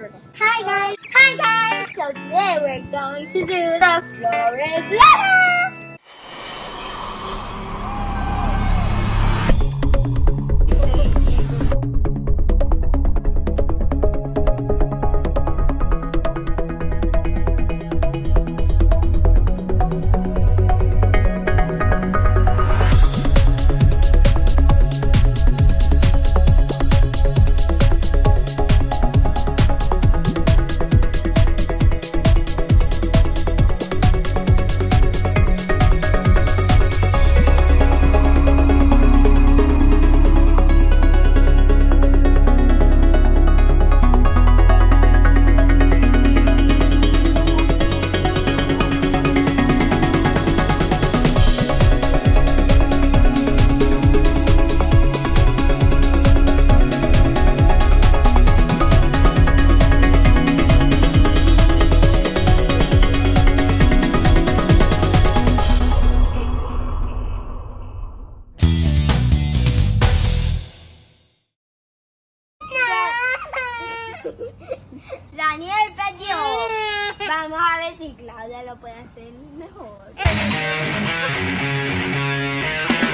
Hi guys! Hi guys! So today we're going to do the Floor is Lava! Daniel perdió. Vamos a ver si Claudia lo puede hacer mejor.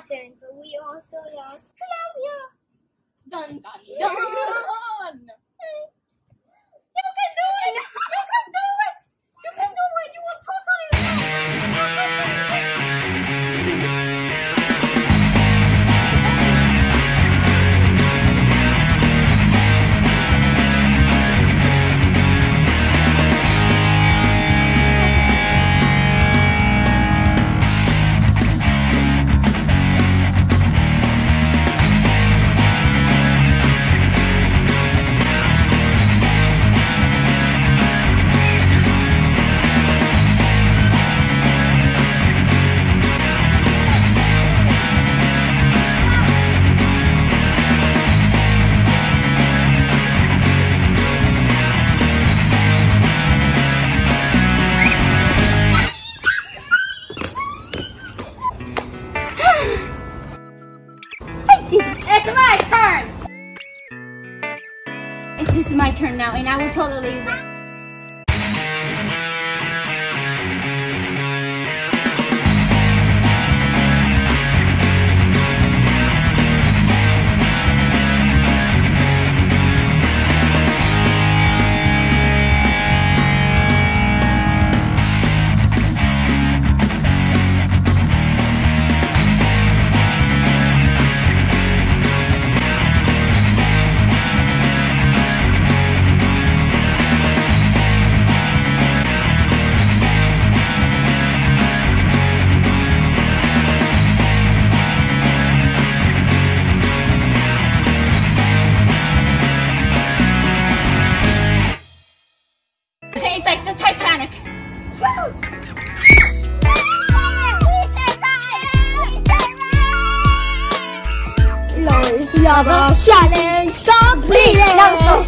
Turn, but we also lost Claudia. Dun, dun, dun. It's my turn! It is my turn now, and I will totally win. Lava Challenge completed.